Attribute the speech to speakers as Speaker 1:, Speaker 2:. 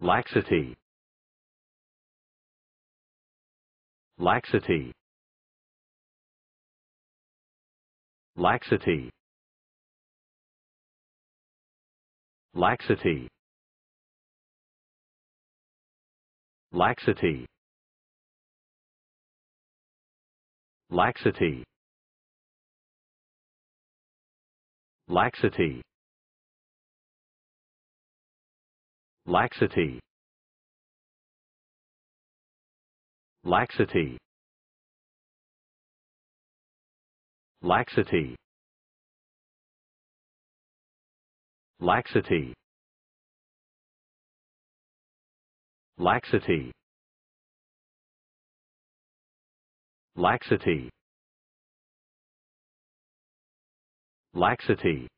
Speaker 1: laxity. Laxity. Laxity. Laxity. Laxity. Laxity. Laxity laxity. Laxity. Laxity. Laxity. Laxity. Laxity. Laxity